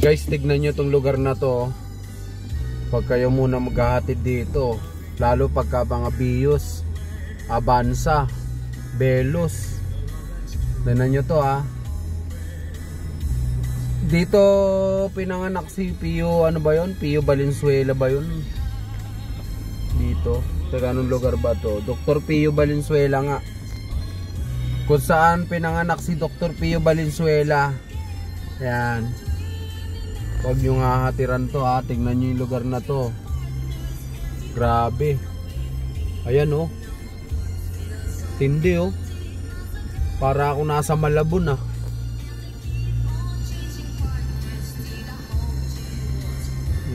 Guys, tignan nyo tong lugar na to. Pag kayo muna maghahatid dito, lalo pagka mga Bios, Avanza, Velos. Tignan nyo to ha. Dito pinanganak si Pio, ano ba yon? Pio Valenzuela ba yun? Dito. Teka, anong lugar ba to? Dr. Pio Valenzuela nga. Kung saan pinanganak si Dr. Pio Valenzuela. Yan. Huwag nyo nga hatiran to ha. Tingnan nyo yung lugar na to. Grabe. Ayan oh. Tindi oh. Para ako nasa Malabon ah.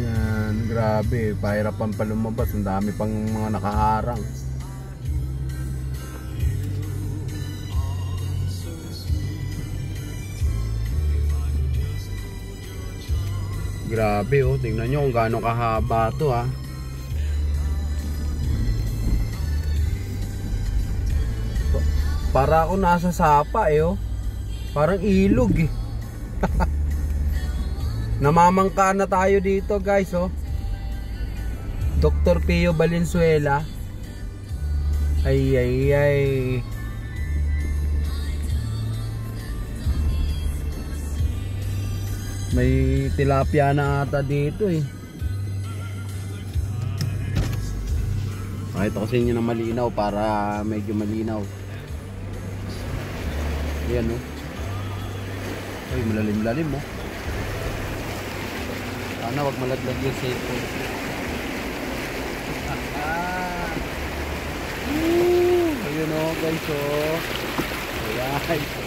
Yan, grabe. Pahirapan pa lumabas. Ang dami pang mga nakaharang. Grabe oh, tingnan nyo kung gaano kahaba to ah. Pa- Para ako nasa sapa eh oh. Parang ilog eh. Namamangka na tayo dito guys oh. Dr. Pio Valenzuela. Ay ay ay. May tilapia na ata dito eh. Pakita ko sa inyo na malinaw para medyo malinaw. Ayan oh. Ay, malalim-lalim oh. Sana wag malaglag yung cellphone. Ah. Ayun oh guys oh. Ayan.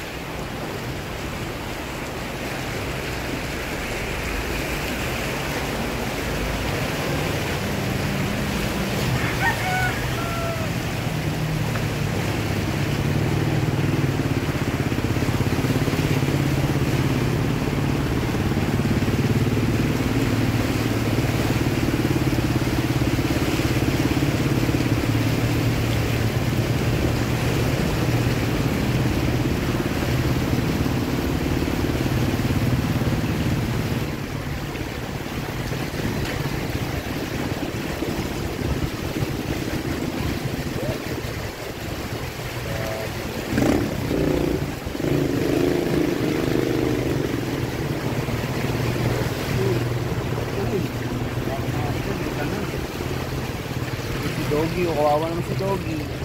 Doggy, oh, kawawa naman si Doggy.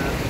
that.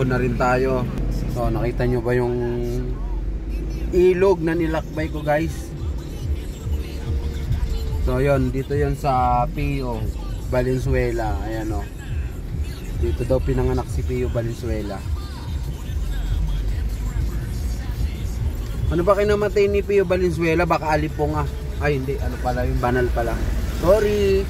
Magdadahon na rin tayo. So, nakita nyo ba yung ilog na nilakbay ko guys? So, yon Dito yon sa Pio, Valenzuela. Ayan o. Dito daw pinanganak si Pio Valenzuela. Ano ba kinamatay ni Pio Valenzuela? Baka alipong ah. Ay, hindi. Ano pala yung banal pala. Sorry.